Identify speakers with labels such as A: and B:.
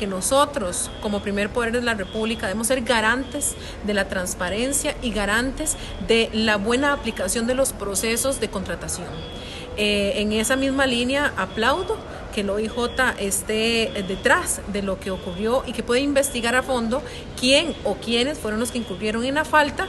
A: que nosotros, como primer poder de la República, debemos ser garantes de la transparencia y garantes de la buena aplicación de los procesos de contratación. Eh, en esa misma línea, aplaudo que el OIJ esté eh, detrás de lo que ocurrió y que pueda investigar a fondo quién o quiénes fueron los que incurrieron en la falta.